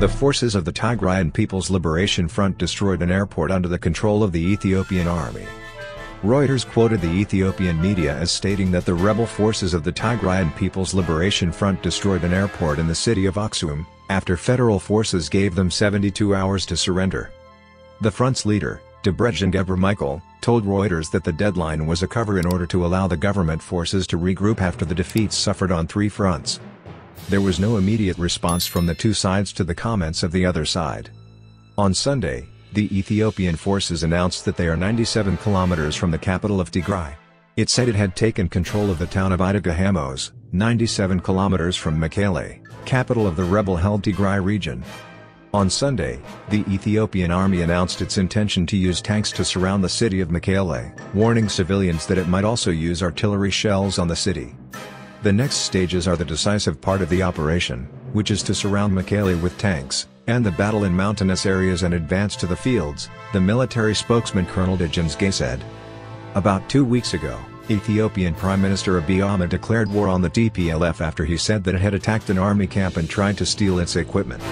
The forces of the Tigrayan People's Liberation Front destroyed an airport under the control of the Ethiopian army. Reuters quoted the Ethiopian media as stating that the rebel forces of the Tigrayan People's Liberation Front destroyed an airport in the city of Aksum, after federal forces gave them 72 hours to surrender. The front's leader, Debretsion Gebremichael, told Reuters that the deadline was a cover in order to allow the government forces to regroup after the defeats suffered on three fronts. There was no immediate response from the two sides to the comments of the other side. On Sunday, the Ethiopian forces announced that they are 97 kilometers from the capital of Tigray. It said it had taken control of the town of Edaga Hamus, 97 kilometers from Mekele, capital of the rebel-held Tigray region. On Sunday, the Ethiopian army announced its intention to use tanks to surround the city of Mekele, warning civilians that it might also use artillery shells on the city. The next stages are the decisive part of the operation, which is to surround Mekele with tanks, and the battle in mountainous areas and advance to the fields, the military spokesman Colonel Dejene Tsegaye said. About two weeks ago, Ethiopian Prime Minister Abiy Ahmed declared war on the TPLF after he said that it had attacked an army camp and tried to steal its equipment.